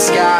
Sky.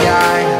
sky.